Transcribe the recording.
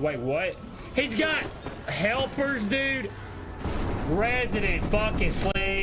Wait, what? He's got helpers, dude. Resident fucking slave.